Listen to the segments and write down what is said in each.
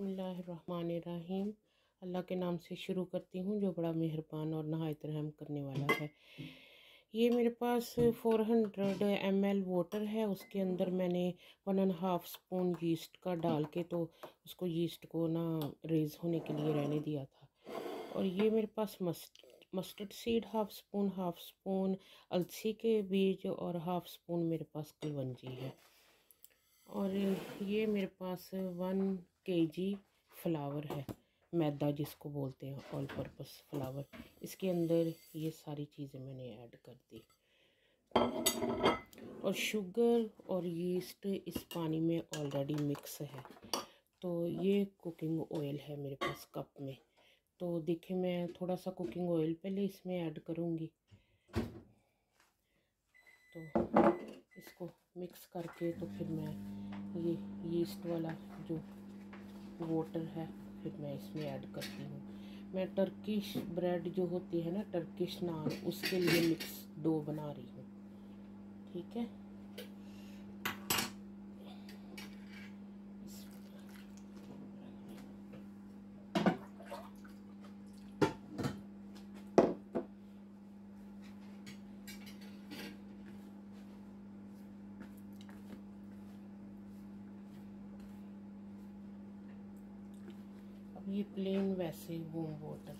बिसमीम अल्लाह के नाम से शुरू करती हूँ, जो बड़ा मेहरबान और नहायत रहम करने वाला है। ये मेरे पास 400 हंड्रेड एम एल वाटर है, उसके अंदर मैंने one and half spoon yeast का डाल के तो उसको यीस्ट को ना रेज़ होने के लिए रहने दिया था। और ये मेरे पास must, mustard seed half spoon half spoon अलसी के बीज और हाफ़ स्पून मेरे पास कलवंजी है। और ये मेरे पास वन के जी फ्लावर है, मैदा जिसको बोलते हैं ऑल पर्पस फ्लावर इसके अंदर ये सारी चीज़ें मैंने ऐड कर दी। और शुगर और यीस्ट इस पानी में ऑलरेडी मिक्स है। तो ये कुकिंग ऑयल है मेरे पास कप में। तो देखिए, मैं थोड़ा सा कुकिंग ऑयल पहले इसमें ऐड करूँगी। तो इसको मिक्स करके तो फिर मैं ये यीस्ट वाला जो वाटर है, फिर मैं इसमें ऐड करती हूँ। मैं टर्किश ब्रेड जो होती है ना टर्किश नान उसके लिए मिक्स डो बना रही हूँ। ठीक है? ये प्लेन वैसे वोम वाटर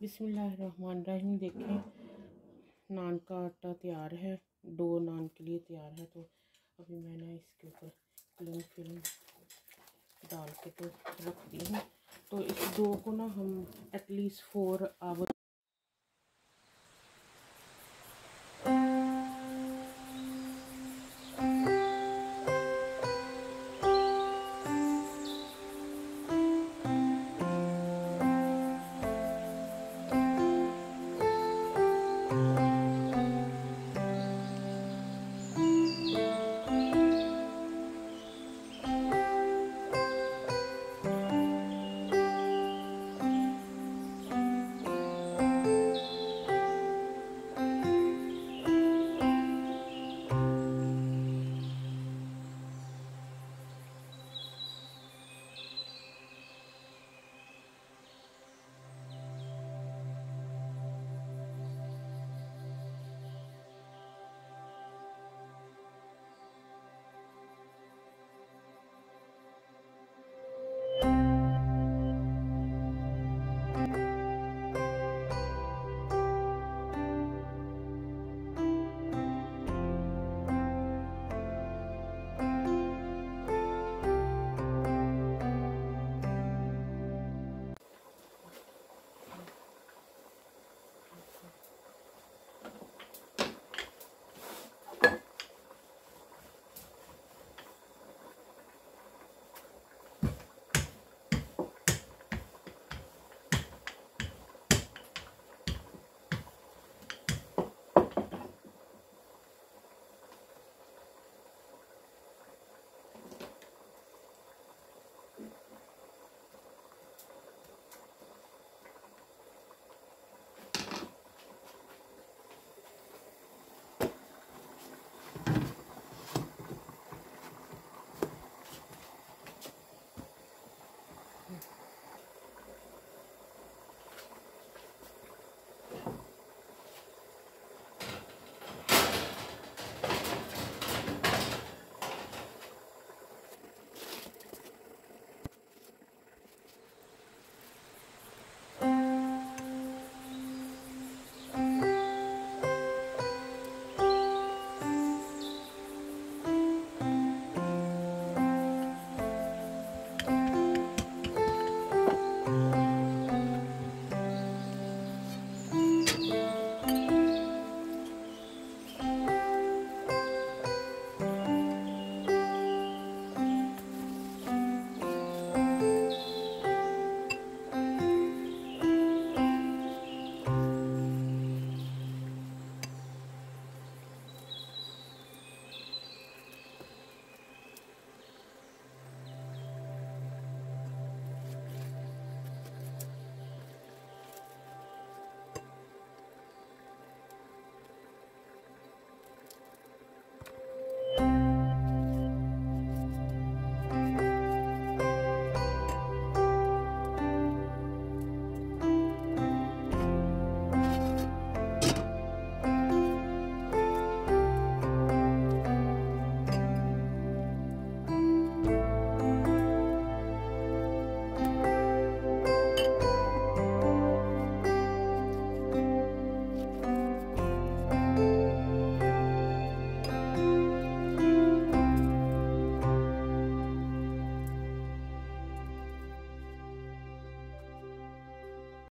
बिसमीम देखें, नान का आटा तैयार है, दो नान के लिए तैयार है तो अभी मैंने इसके ऊपर क्लीन फ़िल्म डाल के तो रख दी हूँ। दो को ना हम एटलीस्ट फोर आवर